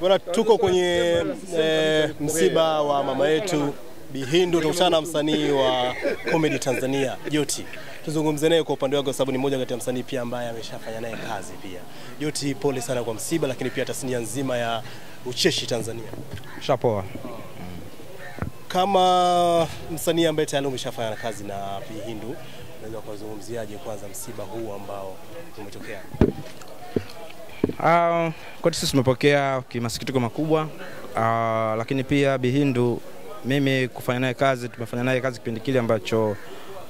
Bwana, tuko kwenye eh, msiba wa mama yetu Bihindu. Tukutana na msanii wa comedy Tanzania Joti, tuzungumze naye kwa upande wake, kwa sababu ni mmoja kati ya msanii pia ambaye ameshafanya naye kazi pia. Joti, pole sana kwa msiba, lakini pia tasnia nzima ya ucheshi Tanzania. Shapoa. Kama msanii ambaye tayari umeshafanya kazi na Bihindu, unaweza kuzungumziaje kwanza msiba huu ambao umetokea? Uh, kwetu sisi tumepokea kimasikitiko makubwa uh, lakini pia Bihindu, mimi kufanya naye kazi, tumefanya naye kazi kipindi kile ambacho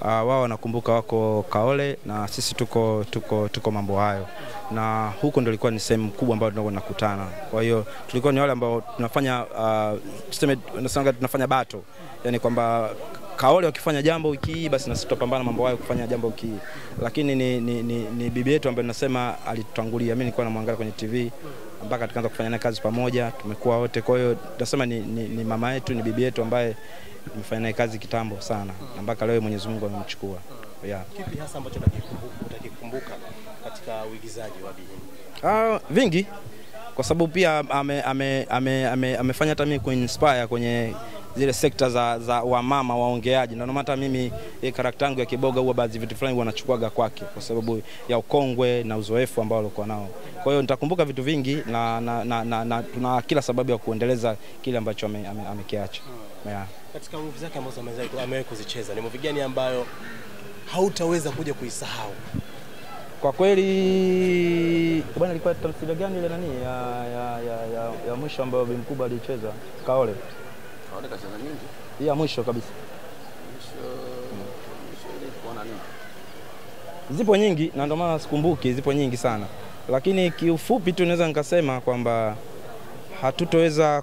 uh, wao wanakumbuka wako Kaole na sisi tuko, tuko, tuko mambo hayo, na huko ndio ilikuwa ni sehemu kubwa ambayo tunakuwa tunakutana. Kwa hiyo tulikuwa ni wale ambao tunafanya uh, tuseme, tunasema tunafanya bato, yani kwamba Kaole wakifanya jambo wiki hii basi na sisi tutapambana mambo hayo kufanya jambo wiki hii, lakini ni, ni, ni, ni bibi yetu ambaye nasema alitutangulia. Mimi nilikuwa namwangalia kwenye TV mpaka tukaanza kufanya kazi pamoja, tumekuwa wote. Kwa hiyo nasema ni, ni, ni mama yetu, ni bibi yetu ambaye tumefanya naye kazi kitambo sana na mpaka leo Mwenyezi Mungu amemchukua. Yeah. Kipi hasa ambacho utakikumbuka katika uigizaji wa Bihindu? Ah, vingi kwa sababu pia ame, ame, ame, ame, amefanya hata mimi kuinspire kwenye zile sekta za, za wamama waongeaji, na ndio hata mimi hii karakta yangu ya Kiboga huwa baadhi vitu fulani wanachukuaga kwake kwa sababu ya ukongwe na uzoefu ambao alikuwa nao. Kwa hiyo nitakumbuka vitu vingi na, na, na, na, na tuna kila sababu ya kuendeleza kile ambacho amekiacha ame, ame amekiacha. yeah. Katika movie zake ambazo ameweza- amewahi kuzicheza ni movie gani ambayo hautaweza kuja kuisahau? Kwa kweli bwana, ilikuwa tamthilia gani ile nani ya, ya, ya, ya, ya mwisho ambayo bi mkubwa alicheza Kaole? Kaole kacheza nyingi. Hii ya mwisho kabisa. Mwisho mwisho ile nini? Zipo nyingi na ndio maana sikumbuki, zipo nyingi sana, lakini kiufupi tu naweza nikasema kwamba hatutoweza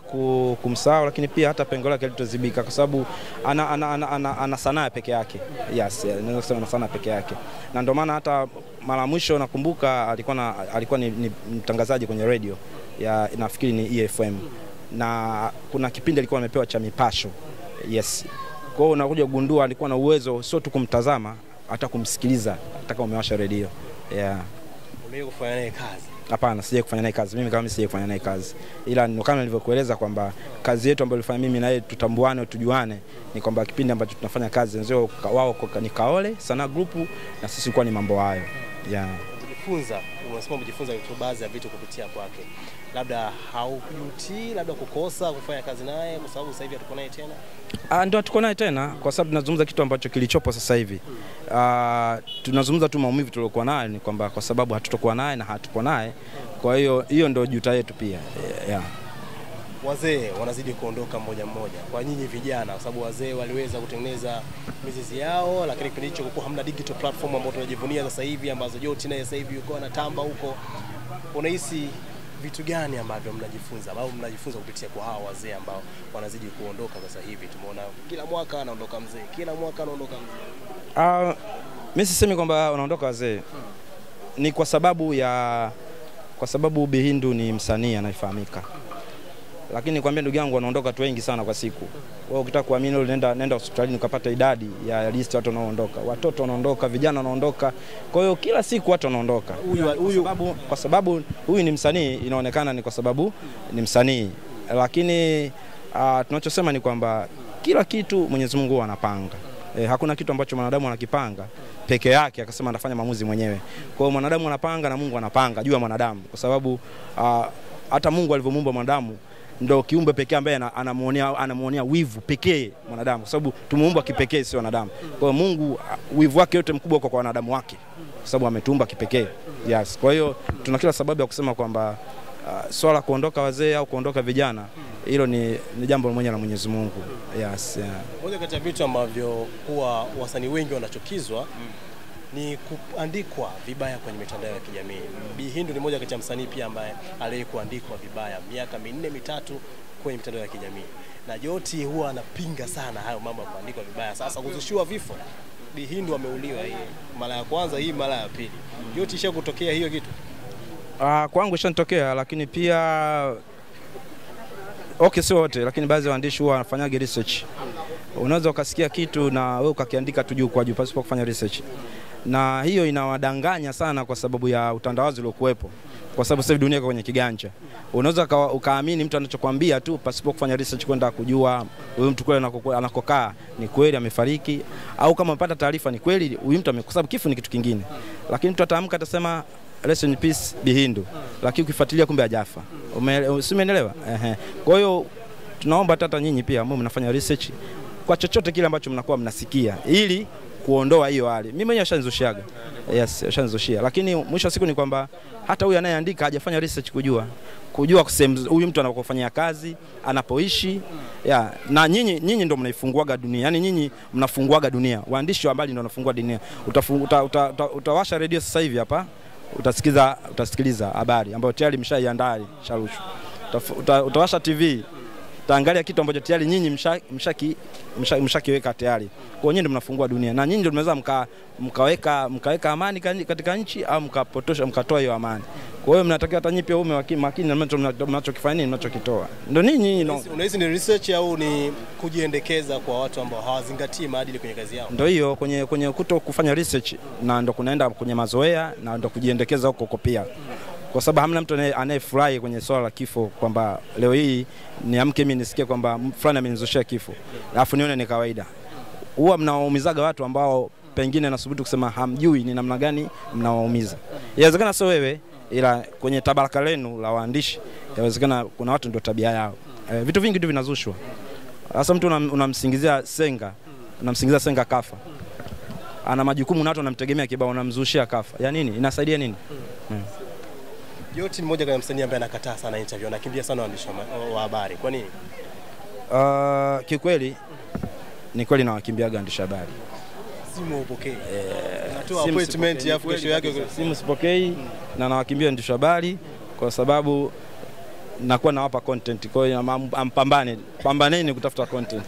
kumsahau, lakini pia hata pengo lake litozibika kwa sababu ana, ana, ana, ana, ana sanaa peke yake. Yes, naweza kusema ana sanaa peke yake, na ndio maana hata mara mwisho nakumbuka alikuwa, na, alikuwa ni, ni mtangazaji kwenye radio ya nafikiri ni EFM na kuna kipindi alikuwa amepewa cha mipasho yes. Kwa hiyo unakuja kugundua alikuwa na uwezo sio tu kumtazama, hata kumsikiliza, hata kama umewasha redio yeah. Umewahi kufanya naye kazi? Hapana, sijai kufanya naye kazi. Mimi kama mimi sijai kufanya naye kazi, ila kama nilivyokueleza kwamba kazi yetu ambayo ilifanya mimi na yeye tutambuane, tujuane, ni kwamba kipindi ambacho tunafanya kazi wenzao wao ni Kaole Sanaa Group na sisi kuwa ni mambo hayo yeah. Umejifunza, unasema umejifunza vitu baadhi ya vitu kupitia kwake, labda haukujutii labda kukosa kufanya kazi naye kwa sababu sasa hivi hatuko naye tena? Ah, ndio hatuko naye tena kwa sababu tunazungumza kitu ambacho kilichopo sasa hivi. Ah, tunazungumza tu maumivu tuliokuwa nayo, ni kwamba kwa sababu hatutokuwa naye na hatupo naye, kwa hiyo hiyo ndio juta yetu pia yeah. Wazee wanazidi kuondoka mmoja mmoja, kwa nyinyi vijana, kwa sababu wazee waliweza kutengeneza mizizi yao, lakini kipindi hicho kulikuwa hamna digital platform ambayo tunajivunia sasa hivi, ambazo Joti naye sasa hivi yuko anatamba huko. Unahisi vitu gani ambavyo mnajifunza au mnajifunza kupitia kwa hawa wazee ambao wanazidi kuondoka sasa hivi? Tumeona kila mwaka anaondoka mzee, kila mwaka anaondoka mzee. Uh, mi sisemi kwamba wanaondoka wazee, ni kwa sababu ya kwa sababu Bihindu ni msanii anayefahamika, lakini nikwambia ndugu yangu, wanaondoka watu wengi sana kwa siku. Wewe ukitaka kuamini leo, nenda nenda hospitalini ukapata idadi ya list watu wanaoondoka, watoto wanaondoka, vijana wanaondoka. Kwa hiyo kila siku watu wanaondoka Huyu kwa huyu sababu, kwa sababu huyu ni msanii, inaonekana ni kwa sababu ni msanii, lakini uh, tunachosema ni kwamba kila kitu Mwenyezi Mungu anapanga. E, hakuna kitu ambacho mwanadamu anakipanga peke yake akasema anafanya maamuzi mwenyewe. Kwa hiyo mwanadamu anapanga na Mungu anapanga juu ya mwanadamu, kwa sababu uh, hata Mungu alivyomuumba mwanadamu ndo kiumbe pekee ambaye anamuonea anamuonea wivu pekee mwanadamu, kwa sababu tumeumbwa kipekee, sio wanadamu. Kwa hiyo Mungu wivu wake yote mkubwa uko kwa wanadamu wake, kwa sababu ametuumba kipekee. Yes. Kwa hiyo tuna kila sababu ya kusema kwamba uh, swala la kuondoka wazee au kuondoka vijana hilo ni, ni jambo moja la Mwenyezi Mungu. Yes, yeah. Moja kati ya vitu ambavyo huwa wasanii wengi wanachukizwa ni kuandikwa vibaya kwenye mitandao ya kijamii. Bi Hindu ni moja kati ya msanii pia ambaye aliye kuandikwa vibaya miaka minne mitatu kwenye mitandao ya kijamii, na Joti huwa anapinga sana hayo mambo ya kuandikwa vibaya. Sasa kuzushiwa vifo, Bi Hindu ameuliwa hii mara ya kwanza, hii mara ya pili. Joti isha kutokea hiyo kitu Uh, kwangu ishanitokea, lakini pia Okay, sio wote, lakini baadhi ya waandishi huwa wanafanyage research. Unaweza ukasikia kitu na wewe ukakiandika tu juu kwa juu pasipo kufanya research, na hiyo inawadanganya sana kwa sababu ya utandawazi uliokuwepo, kwa sababu sasa dunia iko kwenye kiganja. Unaweza ukaamini mtu anachokwambia tu pasipo kufanya research, kwenda kujua huyu mtu kweli anakokaa ni kweli amefariki, au kama umepata taarifa ni kweli huyu mtu kwa sababu kifo ni kitu kingine, lakini mtu ataamka atasema rest in peace Bihindu, lakini ukifuatilia kumbe hajafa. Umeelewa? Ehe. Kwa hiyo tunaomba tata nyinyi pia ambao mnafanya research kwa chochote kile ambacho mnakuwa mnasikia ili kuondoa hiyo hali. Mimi mwenyewe ashanizushiaga. Yes, ashanizushia. Lakini mwisho wa siku ni kwamba hata huyu anayeandika hajafanya research kujua kujua huyu mtu anakofanyia kazi, anapoishi. Yeah, na nyinyi nyinyi ndio mnaifunguaga dunia. Yaani nyinyi mnafunguaga dunia. Waandishi wa habari ndio wanafungua dunia. Utafu- uta, uta, uta, utawasha redio sasa hivi hapa utasikiza utasikiliza habari ambayo tayari mshaiandaa sharushwa. Uta, Uta, utawasha TV utaangalia kitu ambacho tayari nyinyi mshakiweka msha, msha, msha tayari. Kwa ndio mnafungua dunia na nyinyi ndio mnaweza mka, mkaweka, mkaweka amani katika nchi au mkapotosha mkatoa hiyo amani. Kwa hiyo mnatakiwa hata nyinyi pia ume makini makini na mnachokifanya nini mnachokitoa. Ndio ninyi no. Unahisi ni research au ni kujiendekeza kwa watu ambao hawazingatii maadili kwenye kazi yao? Ndio hiyo kwenye, kwenye kuto kufanya research na ndo kunaenda kwenye mazoea na ndo kujiendekeza huko huko pia, kwa sababu hamna mtu anaye- anayefurahi kwenye swala la kifo, kwamba leo hii niamke mimi nisikie kwamba fulani amenizushia kifo alafu nione ni kawaida. Huwa mnawaumizaga watu ambao pengine nasubutu kusema hamjui ni namna gani mnawaumiza. Inawezekana sio wewe, ila kwenye tabaka lenu la waandishi inawezekana kuna watu ndio tabia yao. E, vitu vingi tu vinazushwa. Sasa mtu unamsingizia una Senga, unamsingizia Senga kafa ana majukumu na watu wanamtegemea kibao, unamzushia kafa ya nini? Inasaidia nini? Joti ni mmoja kwa msanii ambaye anakataa sana interview, anakimbia sana waandishi wa habari. Kwa nini? Uh, kikweli ni kweli nawakimbiaga waandishi habari, Simu upokee. Eh, natoa appointment alafu kesho yake simu sipokei na nawakimbia waandishi habari kwa sababu nakuwa nawapa content. Kwa hiyo ampambane, pambaneni kutafuta content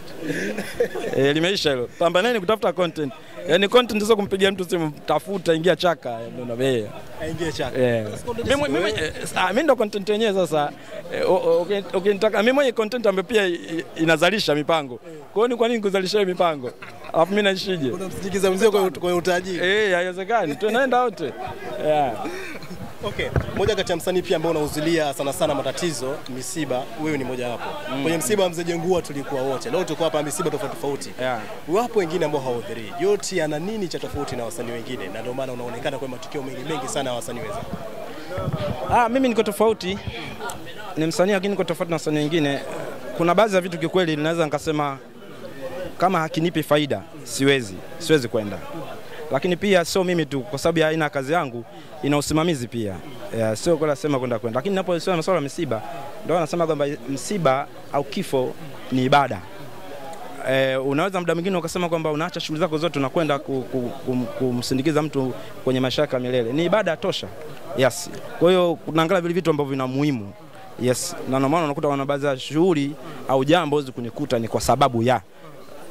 e, limeisha hilo, pambaneni kutafuta content. Yani content sio kumpigia mtu simu, tafuta, ingia chaka, ndio na bei aingie chaka. Yeah. Mimi- mimi- eh, mimi ndo content yenyewe sasa. Eh, Ukinitaka mimi mwenye content ambayo pia inazalisha mipango. Kwa hiyo ni kwa nini kuzalisha hiyo mipango? Alafu mimi naishije? Unamsindikiza mzee kwa utajiri. Eh, haiwezekani. Tunaenda wote. Yeah. Okay, moja kati ya msanii pia ambao unahuzulia sana sana matatizo misiba, wewe ni moja wapo. Mm. Kwenye msiba wa mzee Jengua tulikuwa wote, leo tuko hapa misiba tofauti tofauti. Yeah. Wapo wengine ambao hawahudhurii. Yote yana nini cha tofauti na wasanii wengine, na ndio maana unaonekana kwa matukio mengi mengi sana ya wasanii wenzako. Ah, mimi niko tofauti, ni msanii lakini niko tofauti na wasanii wengine. Kuna baadhi ya vitu kikweli ninaweza nikasema kama hakinipi faida siwezi, siwezi kwenda. Lakini pia sio mimi tu, kwa sababu ya aina ya kazi yangu ina usimamizi pia, yeah, sio kwa sema kwenda kwenda. Lakini naposema masuala ya misiba, ndio anasema kwamba msiba au kifo ni ibada. Eh, unaweza muda mwingine ukasema kwamba unaacha shughuli zako zote unakwenda ku, ku, ku, kumsindikiza mtu kwenye maisha yake ya milele. Ni ibada tosha. Yes. Kwa hiyo unaangalia vile vitu ambavyo vina muhimu. Yes. Na ndio maana unakuta wana baadhi ya shughuli au jambo zikunikuta ni kwa sababu ya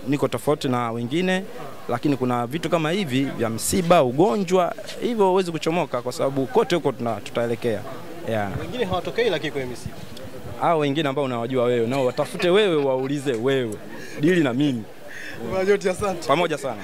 niko tofauti na wengine, lakini kuna vitu kama hivi vya msiba, ugonjwa, hivyo huwezi kuchomoka kwa sababu kote huko tutaelekea. Yeah. Wengine hawatokei lakini kwenye misiba. Hao wengine ambao unawajua wewe nao watafute wewe, waulize wewe, dili na mimi pamoja sana.